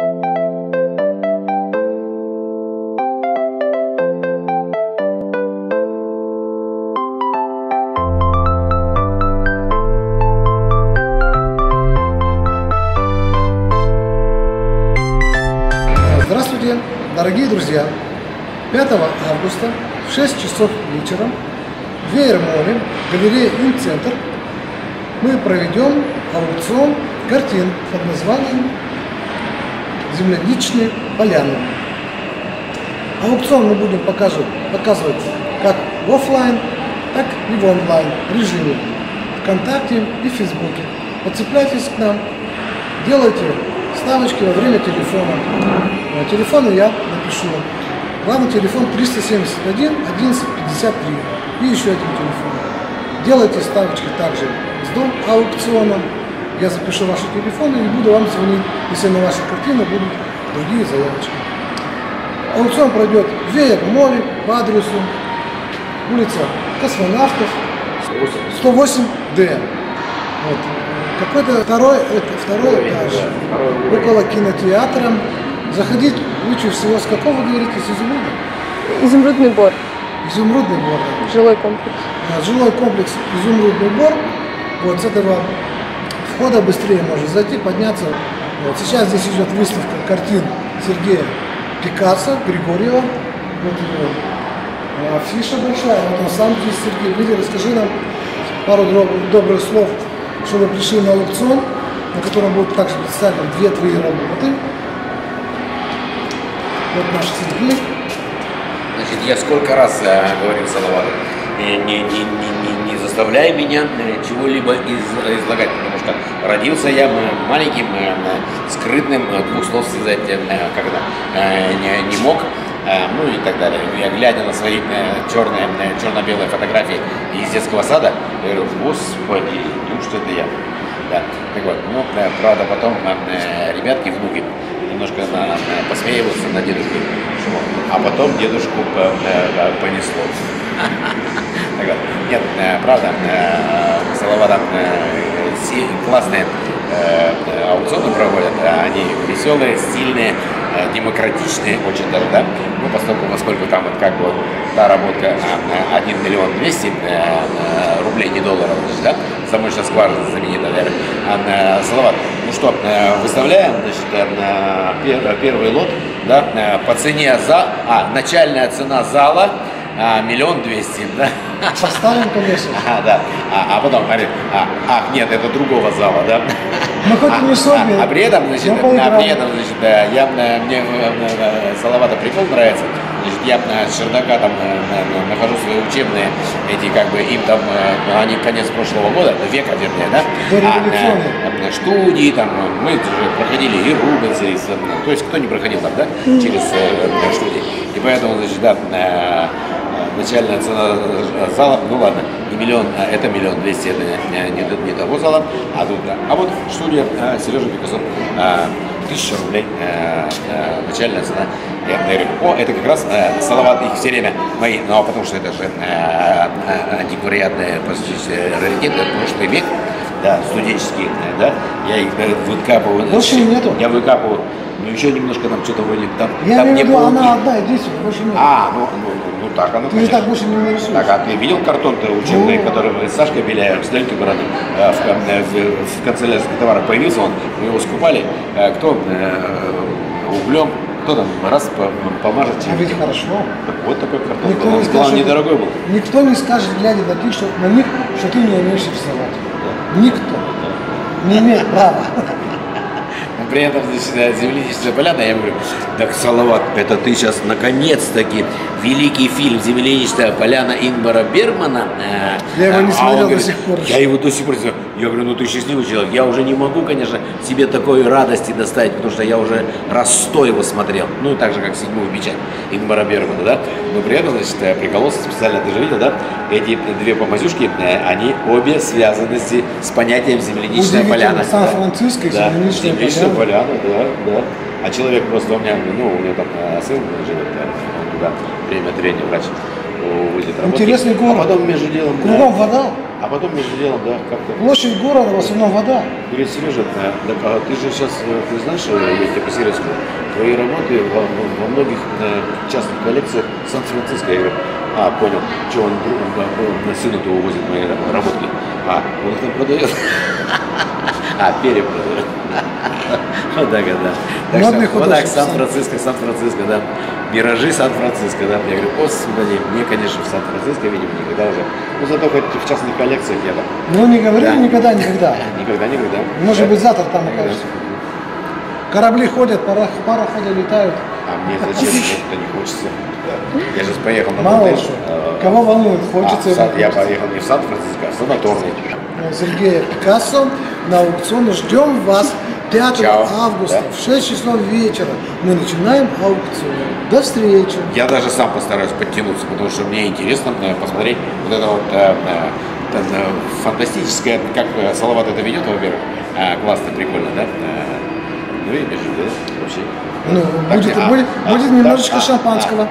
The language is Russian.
Здравствуйте, дорогие друзья! 5 августа в 6 часов вечера в Веермоле, галерея Инцентр, мы проведем аукцион картин под названием «Земляничные поляны». Аукцион мы будем показывать, показывать как в офлайн, так и в онлайн режиме ВКонтакте и Фейсбуке. Подцепляйтесь к нам, делайте ставочки во время телефона. Телефоны я напишу. Главный телефон 371 11 53 и еще один телефон. Делайте ставочки также с до аукциона. Я запишу ваши телефоны и буду вам звонить, если на ваши картины будут другие заявочки. Аукцион пройдет в Веер Моле по адресу улица Космонавтов, 108Д. Вот. Какой-то второй, это второй этаж, около кинотеатра. Заходить лучше всего с какого, вы говорите, с изумруда? Изумрудный бор, Изумрудный бор. да. жилой комплекс. А, Жилой комплекс Изумрудный бор. Вот с этого входа быстрее можно зайти, подняться. Вот. Сейчас здесь идет выставка картин Сергея Пикассо, Григорьева. Вот его а, афиша большая. Вот он сам здесь, Сергей. Вилли, расскажи нам пару доб- добрых слов, что вы пришли на аукцион, на котором будут также представлены две твои работы. Вот наш Сергей. Значит, я сколько раз э, говорил Салавату, не, не, не, не, не- заставляй меня э, чего-либо из- излагать, потому что родился я э, маленьким, э, скрытным, двух слов сказать, э, не, не мог, ну и так далее. Я глядя на свои черные, черно-белые фотографии из детского сада, я говорю, господи, неужто это я? Да. Так вот, ну, правда, потом ребятки, внуки немножко на, посмеиваются на дедушку, а потом дедушку по- понесло. Так вот, Нет, э, правда, э, Салавата э, классные аукционы проводят, они веселые, стильные, демократичные очень даже, да? Ну, поскольку, поскольку там вот как бы та работа э, э, 1 миллион 200 э, э, рублей, не долларов, значит, да? Замочная скважина знаменитая, наверное. А, Салават, ну что, выставляем, значит, на пер- первый лот, да, по цене за, а, начальная цена зала а, миллион двести, да? Поставим, конечно. А, да. А, а потом говорит, а, ах, нет, это другого зала, да? Ну, хоть и не а, сотни, а, а при этом, значит, а при этом, значит, э, я, э, мне э, э, Салавата прикол нравится. Значит, я с чердака там нахожу свои учебные, эти как бы им там, они конец прошлого года, века вернее, да? А, э, студии там, мы проходили и Рубенса, и, то есть кто не проходил там, да, через студии. И поэтому, значит, да, начальная цена э, зала, ну ладно, не миллион, а это миллион двести, это не, не, не того зала, а тут да. А вот студия э, Сережа Пикассо, э, тысяча рублей э, э, начальная цена. Я говорю, о, это как раз э, Салават их все время мои, ну а потому что это же э, э, антиквариатные по сути, раритеты, прошлый век, да, студенческие, да, я их выкапываю. Больше нету? Я выкапываю, ну еще немножко там что-то вроде там, Я там не виду, было- она одна единственная, больше нет. а, ну, ну так оно, Ты так больше не нарисуешь. Так, а ты видел картон-то учебный, Ну. который мы с Сашкой Беляевым, с Ленькой Бараном, э, в, э, в, в канцелярских товарах появился он, мы его скупали, э, кто углем, кто там раз по- помажет А чем ведь хорошо. Так Вот такой картон. Никто был. не Он, скажет, недорогой был. Никто не скажет, глядя на них, что, на них, что ты не умеешь рисовать. Никто. Не имеет права. При этом, значит, земляничная поляна, я говорю, так, Салават, это ты сейчас наконец-таки великий фильм «Земляничная поляна» Ингмара Бергмана. э, Я его не а смотрел он до говорит, сих пор. Я его до сих пор не смотрел. Я говорю, ну ты счастливый человек. Я уже не могу, конечно, себе такой радости доставить, потому что я уже раз сто его смотрел. Ну, так же, как седьмую печать Ингмара Бергмана, да. Но при этом, значит, я прикололся специально, ты же видел, да? Эти две помазюшки, э, они обе связаны с, понятием «земляничная поляна». Сан-Франциско Да, земляничная земляничная поляна. поляна, да, да. А человек просто у меня, ну, у меня там э, сын живет, да, он туда время времени врач. Увозит работник. Интересный город. А потом между делом, да, Кругом вода. а потом между делом, да, как-то Площадь города в основном вода. Говорит, Сережа, а, так, а ты же сейчас, э, ты знаешь, э, я тебе по-серьезно, твои работы во, во- многих э, частных коллекциях Сан-Франциско. Я говорю, а, понял, что он друг, да, э, на сына-то увозит мои ра- работки. А, он их там продает. А, перепродает. Вот так, да. Так, художник, Сан-Франциско, Сан-Франциско, да. Миражи Сан-Франциско, да. Я говорю, господи, мне, конечно, в Сан-Франциско, видимо, никогда уже. Ну, зато хоть в частных коллекциях я там Ну не говори Да. никогда, никогда. никогда, никогда. Может быть завтра там окажется. Корабли ходят, пара- пароходы летают. А мне зачем? Мне не хочется. Я сейчас поехал на Мало Кого волнует, а, хочется или Я поехал не в Сан-Франциско, а в санаторный. Сергея Пикассо на аукцион. Ждем вас 5 Чао. августа Да. в 6 часов вечера. Мы начинаем аукцион. До встречи. Я даже сам постараюсь подтянуться, потому что мне интересно э, посмотреть вот это вот э, э, э, фантастическое, как э, Салават это ведет, во-первых, Э, классно, прикольно, да? Ну, видишь, да, вообще. Ну, Так, будет, а, будет, а, будет да, немножечко а, шампанского.